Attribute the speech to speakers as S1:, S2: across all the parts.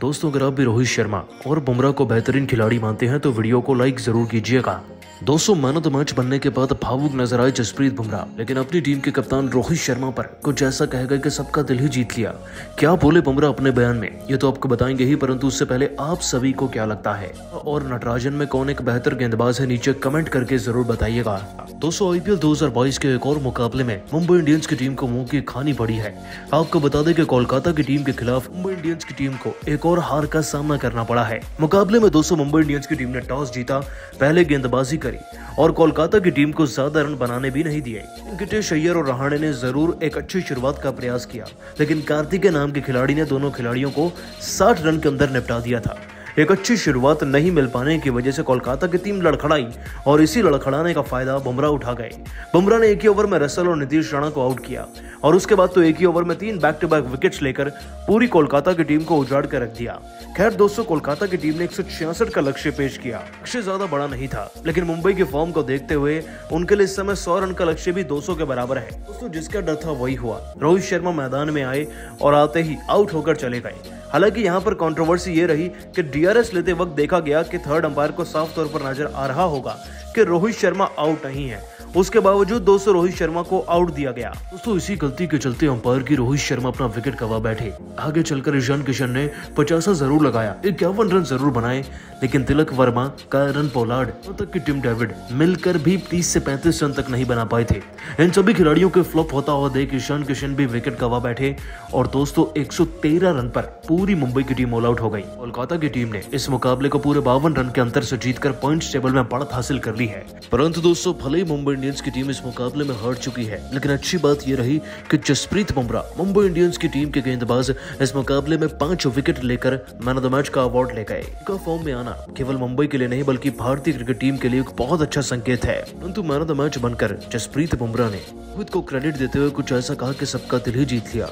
S1: दोस्तों, अगर आप भी रोहित शर्मा और बुमराह को बेहतरीन खिलाड़ी मानते हैं तो वीडियो को लाइक ज़रूर कीजिएगा। दोस्तों मैन ऑफ़ द मैच बनने के बाद भावुक नज़र आए जसप्रीत बुमराह, लेकिन अपनी टीम के कप्तान रोहित शर्मा पर कुछ ऐसा कह गए कि सबका दिल ही जीत लिया। क्या बोले बुमराह अपने बयान में? ये तो आपको बताएँगे ही, परंतु उससे पहले आप सभी को क्या लगता है? और नटराजन में कौन एक बेहतर गेंदबाज है, नीचे कमेंट करके ज़रूर बताइएगा। दोस्तों आईपीएल 2022 के एक और मुकाबले में मुंबई इंडियंस की टीम को मुँह की खानी पड़ी है। आपको बता दें कि कोलकाता की टीम के खिलाफ मुंबई इंडियंस की टीम को एक और हार का सामना करना पड़ा है। मुकाबले में दोस्तों मुंबई इंडियंस की टीम ने टॉस जीता, पहले गेंदबाजी करी और कोलकाता की टीम को ज़्यादा रन बनाने भी नहीं दिए। वेंकटेश अय्यर और रहाणे ने ज़रूर एक अच्छी शुरुआत का प्रयास किया, लेकिन कार्तिक नाम के खिलाड़ी ने दोनों खिलाड़ियों को 60 रन के अंदर निपटा दिया था। एक अच्छी शुरुआत नहीं मिल पाने की वजह से कोलकाता की टीम लड़खड़ाई और इसी लड़खड़ाने का फ़ायदा बुमराह उठा गए। बुमराह ने एक ही ओवर में रसल और नीतीश राणा को आउट किया और उसके बाद तो एक ही ओवर में तीन बैक टू बैक विकेट्स लेकर पूरी कोलकाता की टीम को उजाड़ कर रख दिया। खैर, दोस्तों, कोलकाता की टीम ने एक सौ छियासठ का लक्ष्य पेश किया। लक्ष्य ज़्यादा बड़ा नहीं था, लेकिन मुंबई की फॉर्म को देखते हुए उनके लिए इस समय सौ रन का लक्ष्य भी 200 के बराबर है। दोस्तों, जिसका डर था वही हुआ। रोहित शर्मा मैदान में आए और आते ही आउट होकर चले गए। हालाँकि यहाँ पर कंट्रोवर्सी ये रही कि डीआरएस लेते वक्त देखा गया कि थर्ड अंपायर को साफ़ तौर पर नज़र आ रहा होगा कि रोहित शर्मा आउट नहीं है। उसके बावजूद दोस्तों रोहित शर्मा को आउट दिया गया। दोस्तों, इसी गलती के चलते अंपायर की रोहित शर्मा अपना विकेट गवा बैठे। आगे चलकर ईशान किशन ने पचासा ज़रूर लगाया। इक्यावन रन ज़रूर बनाए, लेकिन तिलक वर्मा कायरन पोलार्ड तक की टीम डेविड, मिलकर भी तीस से पैंतीस रन तक नहीं बना पाए थे। इन सभी खिलाड़ियों के फ्लॉप होता हुआ देख ईशान किशन भी विकेट गवा बैठे और दोस्तों 113 रन पर पूरी मुंबई की टीम ऑल आउट हो गई। कोलकाता की टीम ने इस मुकाबले को पूरे बावन रन के अंतर से जीतकर पॉइंट्स टेबल में बढ़त हासिल कर ली है। परंतु दोस्तों, भले ही मुंबई इंडियंस की टीम इस मुकाबले में हार चुकी है। लेकिन अच्छी बात यह रही कि जसप्रीत बुमराह, मुंबई इंडियंस की टीम के गेंदबाज, इस मुकाबले में पाँच विकेट लेकर मैन ऑफ़ द मैच का अवार्ड ले गए उनका फॉर्म में आना केवल मुंबई के लिए नहीं, बल्कि भारतीय क्रिकेट टीम के लिए एक बहुत अच्छा संकेत है। परंतु मैन ऑफ़ द मैच बनकर जसप्रीत बुमराह ने रोहित को क्रेडिट देते हुए कुछ ऐसा कहा कि सबका दिल ही जीत लिया।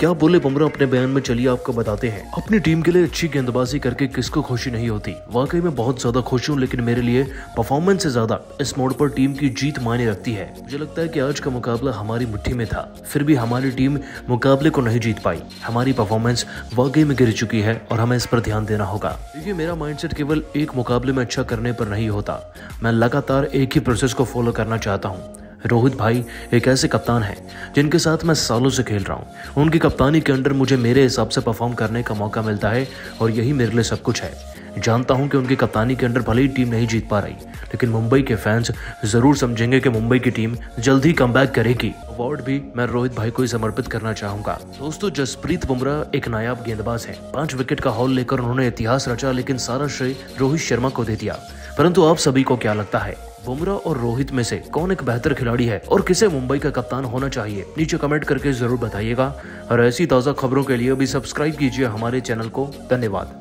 S1: क्या बोले बुमराह अपने बयान में? चलिए आपको बताते हैं। अपनी टीम के लिए अच्छी गेंदबाजी करके किसको खुशी नहीं होती? वाकई में बहुत ज़्यादा खुश हूँ, लेकिन मेरे लिए परफॉर्मेंस से ज़्यादा इस मोड पर टीम की जीत मायने रखती है। मुझे लगता है कि आज का मुकाबला हमारी मुट्ठी में था। फिर भी हमारी टीम मुकाबले को नहीं जीत पाई। हमारी परफॉर्मेंस वाकई में गिर चुकी है और हमें इस पर ध्यान देना होगा। क्योंकि मेरा माइंडसेट केवल एक मुकाबले में अच्छा करने पर नहीं होता। मैं लगातार एक ही प्रोसेस को फॉलो करना चाहता हूँ। रोहित भाई एक ऐसे कप्तान हैं, जिनके साथ मैं सालों से खेल रहा हूँ। उनकी कप्तानी के अंडर मुझे मेरे हिसाब से परफॉर्म करने का मौका मिलता है और यही मेरे लिए सब कुछ है। जानता हूँ कि उनकी कप्तानी के अंडर भले ही टीम नहीं जीत पा रही, लेकिन मुंबई के फैंस ज़रूर समझेंगे कि मुंबई की टीम जल्द ही कम करेगी। अवार्ड भी मैं रोहित भाई को ही समर्पित करना चाहूँगा। दोस्तों, जसप्रीत बुमराह एक नायाब गेंदबाज है। पाँच विकेट का हॉल लेकर उन्होंने इतिहास रचा, लेकिन सारा श्रेय रोहित शर्मा को दे दिया। परंतु आप सभी को क्या लगता है, बुमराह और रोहित में से कौन एक बेहतर खिलाड़ी है और किसे मुंबई का कप्तान होना चाहिए? नीचे कमेंट करके ज़रूर बताइएगा। और ऐसी ताज़ा खबरों के लिए भी सब्सक्राइब कीजिए हमारे चैनल को। धन्यवाद।